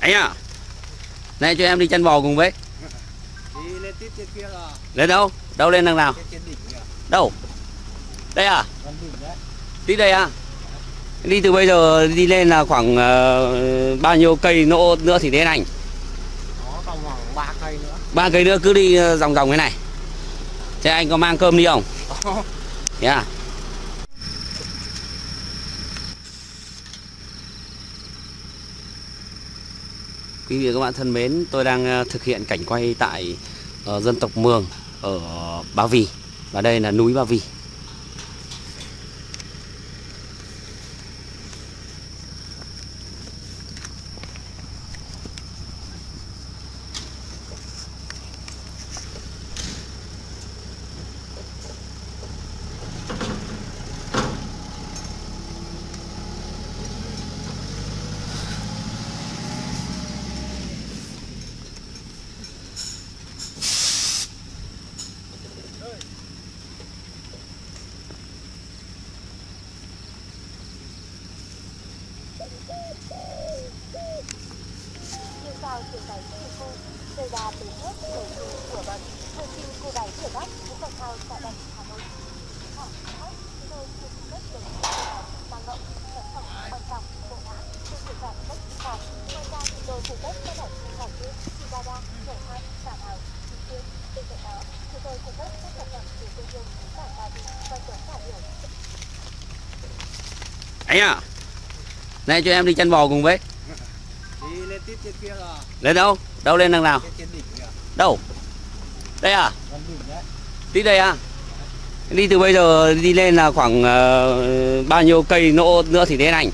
Anh à Này cho em đi chăn bò cùng với Đi lên tiếp trên kia là Lên đâu? Đâu lên đằng nào? Đâu? Đây à? Đi đây à? Đi từ bây giờ đi lên là khoảng ờ, bao nhiêu cây nỗ nữa thì đến anh? 3 cây nữa. Ba cây nữa cứ đi ờ, vòng vòng cái này. Thế anh có mang cơm đi không? Có. Yeah. Quý vị và các bạn thân mến, tôi đang ờ, thực hiện cảnh quay tại uh, dân tộc Mường ở Ba Vì và đây là núi Ba Vì. như sao trường đáy sư cô rời đà từ nước cầu trụ của bậc thông tin cô đáy cửa bắc vũ bậc thao tại đành hà nội hỏi khách tôi chưa cung cấp được mang động sản phẩm quan trọng bộ ngã chưa sự giảm bất phải ngoài ra thì tôi cung cấp các loại sản phẩm như Chibada, dầu hai, xả thảo, chi tiêu bên cạnh đó thì tôi cung cấp các sản phẩm từ tiêu dùng cả ba vị và chống cả điều Anh à Này cho em đi chăn bò cùng với Đi lên tiếp trên kia là Lên đâu? Đâu lên đằng nào? trên đỉnh kìa. Đâu? Đây à? Đi đây à? Đi từ bây giờ đi lên là khoảng ờ, bao nhiêu cây nỗ nữa thì đến anh?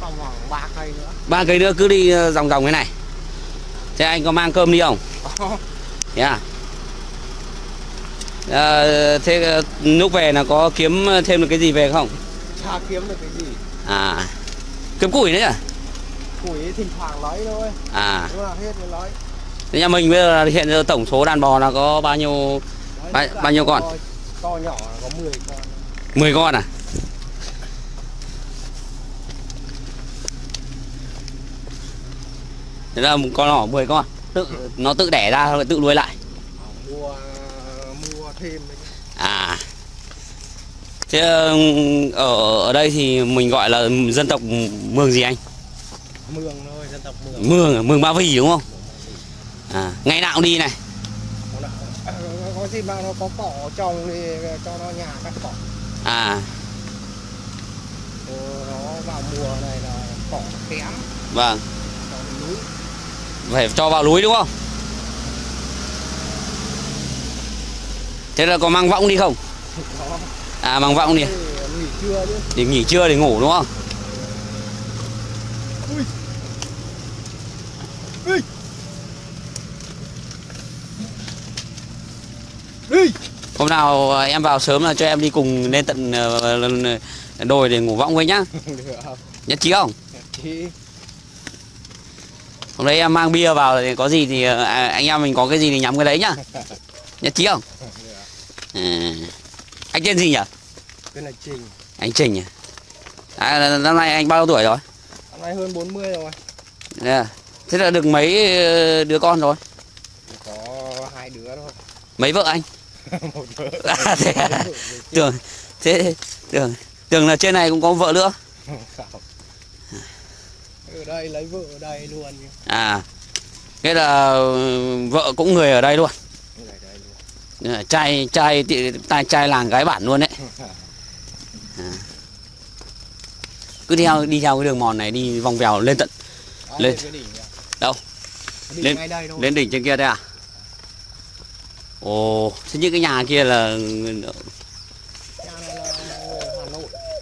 Còn khoảng 3 cây nữa. Ba cây nữa cứ đi ờ, vòng vòng cái này. Thế anh có mang cơm đi không? Có. Yeah. À, thế ờ, lúc về là có kiếm thêm được cái gì về không? Chả kiếm được cái gì. À, kiếm củi nữa à? Củi thỉnh thoảng lấy thôi. À, Nếu là hết mới lấy. thế nhà mình bây giờ là hiện giờ tổng số đàn bò là có bao nhiêu? Đấy, Bao- bao nhiêu con? To, nhỏ là có 10 con. 10 con à? Thế là một con nhỏ 10 con. Tự nó tự đẻ ra rồi tự nuôi lại. Ờ, Mua mua thêm đấy. À. Thế ở ở đây thì mình gọi là dân tộc Mường gì anh? Mường thôi, dân tộc Mường. Mường, à? Mường Ba Vì đúng không? À, ngày nào cũng đi này. Có ờ, có gì mà nó có cỏ trồng thì cho nó nhà cắt cỏ. À, Ờ, nó vào mùa này là cỏ kém vâng, núi phải cho vào núi đúng không? Thế là có mang võng đi không? À, mang võng đi. Để nghỉ trưa để ngủ đúng không? Hôm nào à, em vào sớm là cho em đi cùng lên tận à, à, đồi để ngủ võng với nhá. Nhất trí không? Hôm đấy em mang bia vào thì có gì thì anh em mình có cái gì thì nhắm cái đấy nhá. Nhất trí không? À. Anh tên gì nhỉ? cái là trình Anh Trình à? à năm nay anh bao nhiêu tuổi rồi? năm nay hơn 40 rồi Thế à? Thế là được mấy ờ, đứa con rồi? có hai đứa thôi Mấy vợ anh? một đứa À, thế à? Tưởng thế tưởng tưởng là trên này cũng có vợ nữa. ở đây lấy vợ ở đây luôn. À. Thế là ừ, vợ cũng người ở đây luôn. ở đây luôn À, Trai trai trai trai làng gái bản luôn đấy. À. Cứ theo đi theo cái đường mòn này đi vòng vèo lên tận Lên. Đâu? Lên- lên đỉnh trên kia đây à? Ồ, thế những cái nhà kia là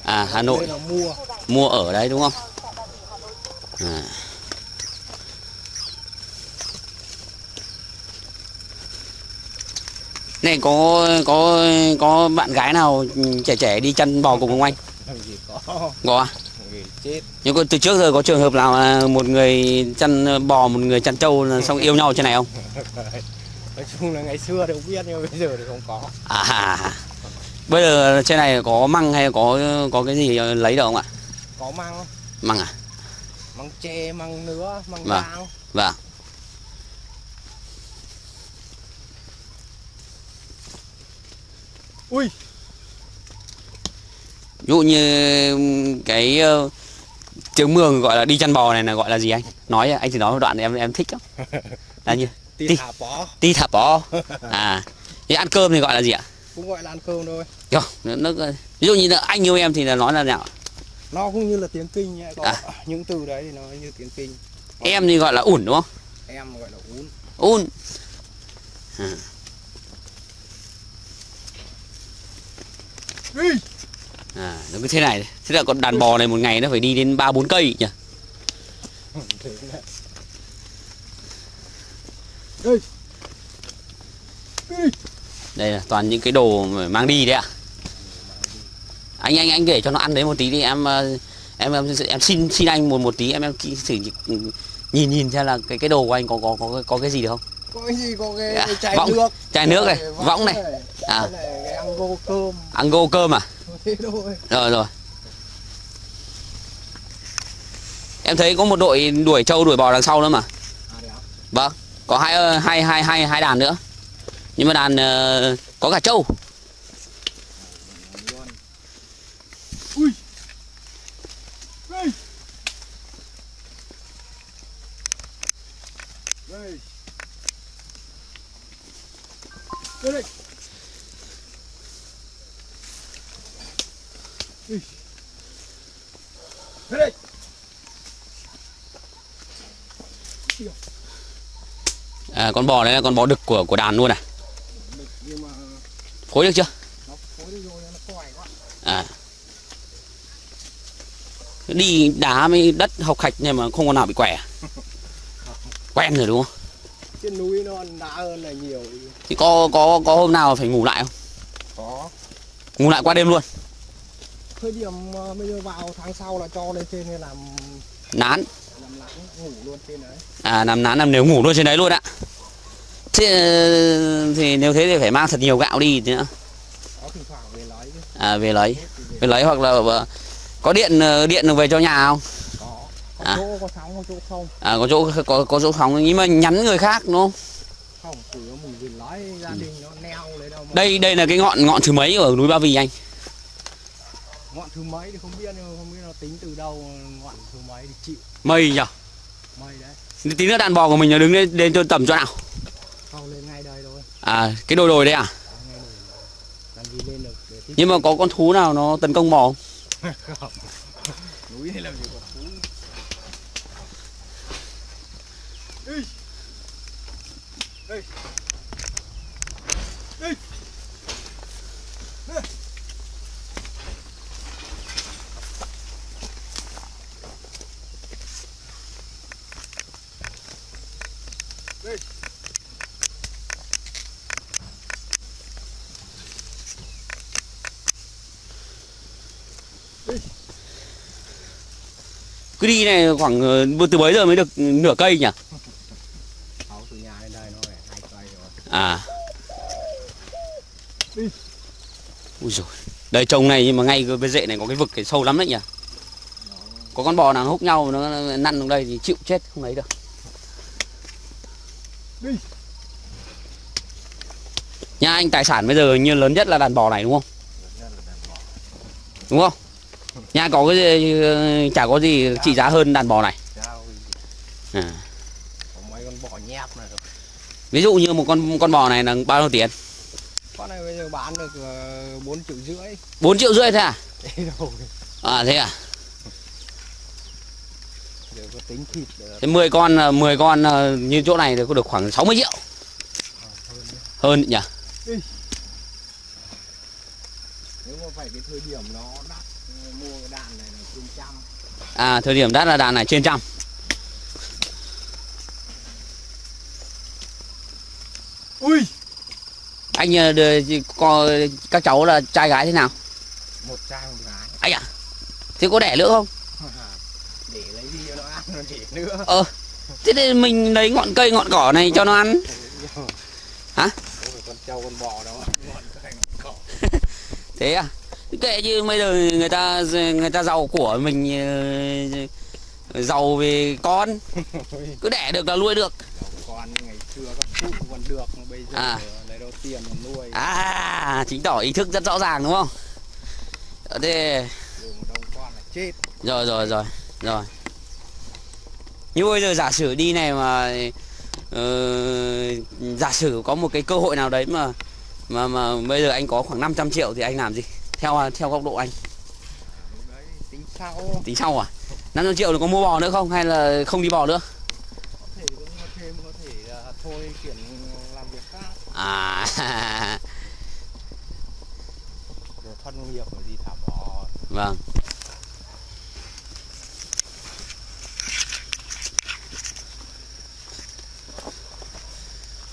à Hà Nội mua mua ở đấy đúng không? À. Này có có có bạn gái nào trẻ trẻ đi chăn bò cùng không anh? có Có à? Nhưng có, từ trước giờ có trường hợp nào là một người chăn bò, một người chăn trâu là xong yêu nhau trên này không? nói chung là ngày xưa thì không biết nhưng bây giờ thì không có À, bây giờ trên này có măng hay có có cái gì lấy được không ạ? có măng Măng à? măng tre măng nứa măng Vâng. đào Vâng. Ui Ví dụ như cái ờ, trường mường gọi là đi chăn bò này là gọi là gì anh? Nói anh chỉ nói một đoạn em em thích lắm. Là như Tì. thả bó ti thả bò. À. Thế ăn cơm thì gọi là gì ạ? cũng gọi là ăn cơm thôi Rồi, nó, nó, ví dụ như là anh yêu em thì là nói là nào? nó cũng như là tiếng kinh ấy. Có À. những từ đấy thì nó như tiếng kinh Em thì gọi là ủn đúng không? em gọi là ún Un. Ui. À, nó cứ thế này. Thế là con đàn bò này một ngày nó phải đi đến 3 4 cây nhỉ? Đây. Là toàn những cái đồ mang đi đấy ạ. Anh anh anh để cho nó ăn đấy một tí đi em ờ, em em, em xin xin anh một một tí em em thử nhìn nhìn xem là cái cái đồ của anh có có có có cái gì được không? Có cái gì có cái, Dạ, cái chai võng, nước chai nước này, Rồi, võng này. À. à. này ăn gô cơm Ăn gô cơm à? Rồi rồi. Em thấy có một đội đuổi trâu đuổi bò đằng sau nữa mà. à, à? Vâng, có hai hai hai hai hai đàn nữa. Nhưng mà đàn ờ, có cả trâu. Luôn. ui đây đây đây đây Ui. đây đây À, con bò đấy là con bò đực của của đàn luôn à. Phối được chưa? À. Đi đá với đất học khạch nhưng mà không có nào bị quẻ. Quen rồi đúng không? trên núi nó đã hơn là nhiều Thì có có có hôm nào phải ngủ lại không? có Ngủ lại qua đêm luôn. thời điểm ờ, bây giờ vào tháng sau là cho lên trên làm Nán. Ngủ luôn trên đấy À nằm nán nằm nếu ngủ luôn trên đấy luôn ạ. Thế thì nếu thế thì phải mang thật nhiều gạo đi nữa. À về lấy. Về. Lấy hoặc là ờ, có điện ờ, điện về cho nhà không? có có À. chỗ có sóng có chỗ không À có chỗ có có chỗ phóng nhưng mà nhắn người khác đúng không? không chủ yếu mình về lấy gia đình nó neo lấy đâu mà Đây đây là cái ngọn ngọn thứ mấy ở núi Ba Vì anh? ngọn thứ mấy thì không biết nhưng không biết nó tính từ đâu ngọn thứ mấy thì chịu Mây nhỉ? Tí nữa đàn bò của mình nó đứng lên, lên cho tầm chỗ nào? không lên ngay đây thôi À cái đồi đồi à? đây tiếp Nhưng mà có con thú nào nó tấn công bò không? không núi này làm gì có thú Ê. Ê. Ê. Nè. Đây. Cứ đi này khoảng ờ, từ bấy giờ mới được nửa cây nhỉ? À Ui dồi Đây trồng này nhưng mà ngay cái bên rễ này có cái vực cái sâu lắm đấy nhỉ? Có con bò nào nó húc nhau nó năn xuống đây thì chịu chết không lấy được Đi. Nhà anh tài sản bây giờ như lớn nhất là đàn bò này đúng không? Đúng không? Nhà có cái gì, ờ, chả có gì trị giá hơn đàn bò này à. Ví dụ như một con con bò này là bao nhiêu tiền? Con này bây giờ bán được uh, 4 triệu rưỡi. 4 triệu rưỡi thế à? À thế à? Tính thịt được Thế 10 con ờ, 10 con ờ, như chỗ này thì có được khoảng 60 triệu hơn nhỉ? Nếu mà phải cái thời điểm nó đắt mua cái đàn này là trên trăm. À thời điểm đắt là đàn này trên trăm Ui, Anh ờ, đưa, có, các cháu là trai gái thế nào? một trai một gái. Anh à? Thế có đẻ nữa không? Gì nữa. Ờ Thế thì mình lấy ngọn cây ngọn cỏ này cho nó ăn Hả? Con trâu con bò đâu, ngọn cây ngọn cỏ. Thế à? Kệ chứ bây giờ người ta người ta giàu của mình ờ, giàu về con cứ đẻ được là nuôi được con ngày xưa các cụ còn được bây giờ À. lấy đâu tiền mà nuôi à chính tỏ ý thức rất rõ ràng đúng không thế chết rồi rồi rồi rồi nhưng bây giờ giả sử đi này mà ờ, giả sử có một cái cơ hội nào đấy mà mà mà bây giờ anh có khoảng 500 triệu thì anh làm gì? Theo theo góc độ anh. Đấy tính sau tính sau à 500 triệu thì có mua bò nữa không? Hay là không đi bò nữa? Có thể cũng có thêm có thể là thôi chuyển làm việc khác à thân nghiệp đi thả bò. Vâng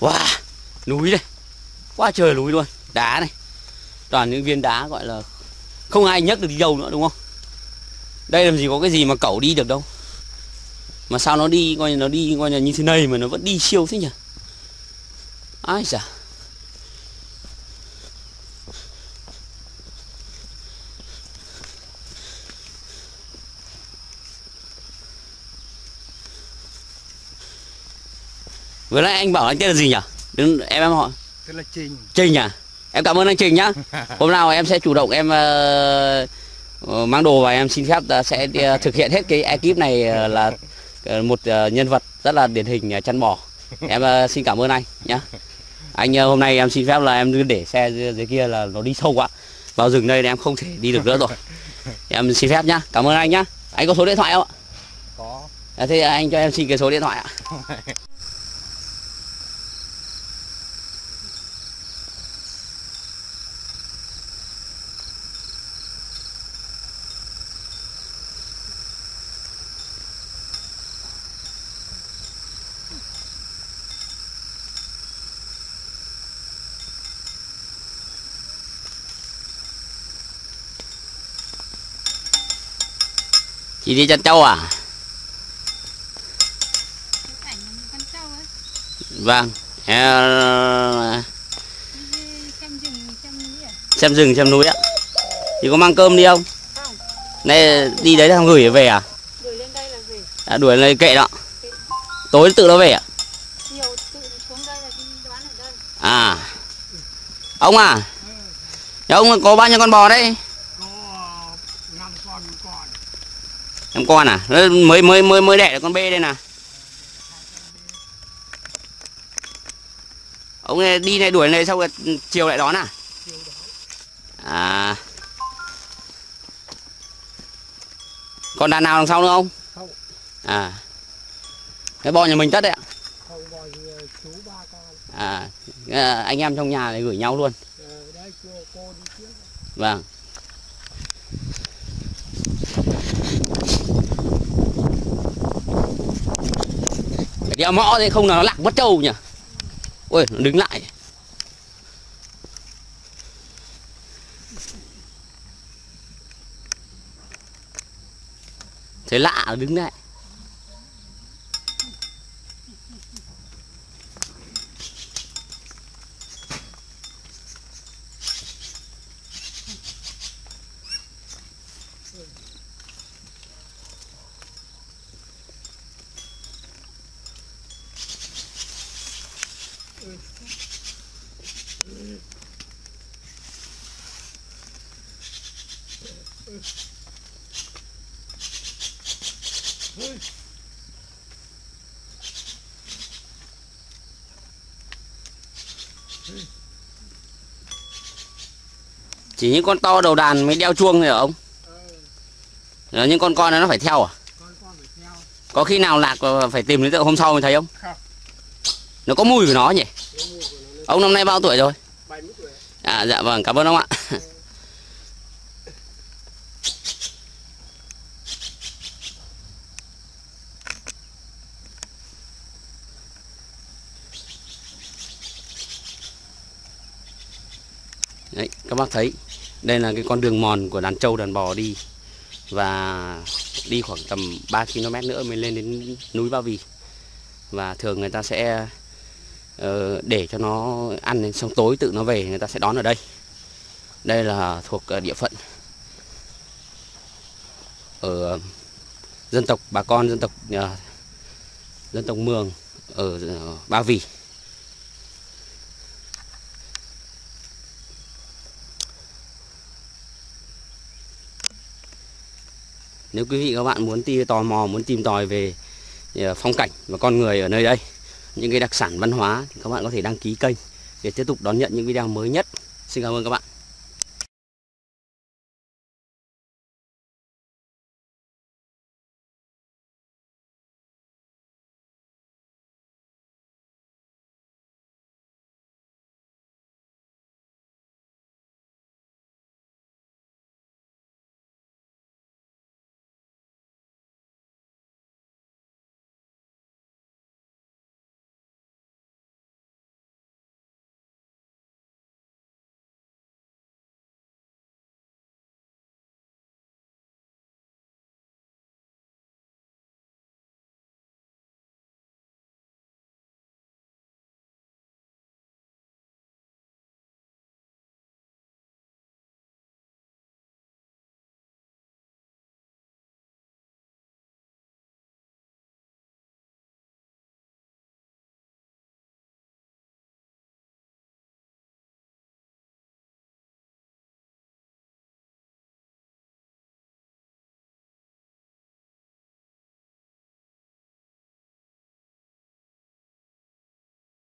wow, núi đây. Quá trời núi luôn. Đá này. Toàn những viên đá gọi là không ai nhấc được đi đâu nữa, đúng không? Đây làm gì có cái gì mà cẩu đi được đâu. Mà sao nó đi, coi như nó đi, coi như như thế này mà nó vẫn đi siêu thế nhỉ? Ai chả. Vừa nãy anh bảo anh tên là gì nhỉ Đừng, em em hỏi tức là trình Trình à? Em cảm ơn anh Trình nhá. Hôm nào em sẽ chủ động em ờ, mang đồ và em xin phép ờ, sẽ thực hiện hết cái ekip này là một nhân vật rất là điển hình chăn bò. Em ờ, xin cảm ơn anh nhá. Anh hôm nay em xin phép là em cứ để xe dưới, dưới kia là nó đi sâu quá. Vào rừng đây thì em không thể đi được nữa rồi. Em xin phép nhá. Cảm ơn anh nhá. Anh có số điện thoại không ạ? có À, thế anh cho em xin cái số điện thoại ạ. Đi chăn trâu à? Vâng. Em đi xem rừng xem núi à xem rừng xem núi ạ. Chị có mang cơm đi không? không Này đi đấy thằng gửi về à? gửi lên đây là về À đuổi lên kệ đó. Tối tự nó về à? đây là đây À. Ông à? Nhà ông có bao nhiêu con bò đấy? có năm con còn Em con à? Nó Mới mới mới mới đẻ được con bê đây nè. Ông này đi này đuổi này xong rồi chiều lại đón à? À. Còn đàn nào đằng sau nữa không? À. Cái bò nhà mình tất đấy ạ. con À, à, anh em trong nhà này gửi nhau luôn. ờ, Vâng. Phải đeo mõ thế không là nó lạc mất trâu nhỉ. Ôi, nó đứng lại. Thế lạ đứng lại. Chỉ những con to đầu đàn mới đeo chuông thôi hả ông? Là những con con này nó phải theo à? con con phải theo Có khi nào lạc phải tìm đến tận hôm sau mới thấy không? Không. Nó có mùi của nó nhỉ? Ông năm nay bao tuổi rồi? 70 tuổi À dạ vâng, cảm ơn ông ạ. Đấy, các bác thấy. Đây là cái con đường mòn của đàn trâu đàn bò đi. Và đi khoảng tầm 3 km nữa mới lên đến núi Ba Vì. Và thường người ta sẽ ờ, để cho nó ăn đến xong tối tự nó về, người ta sẽ đón ở đây. Đây là thuộc ờ, địa phận ở dân tộc, bà con dân tộc ờ, dân tộc Mường ở Ba Vì. Nếu quý vị các bạn muốn tìm tò mò muốn tìm tòi về ờ, phong cảnh và con người ở nơi đây, những cái đặc sản văn hóa thì các bạn có thể đăng ký kênh để tiếp tục đón nhận những video mới nhất. Xin cảm ơn các bạn.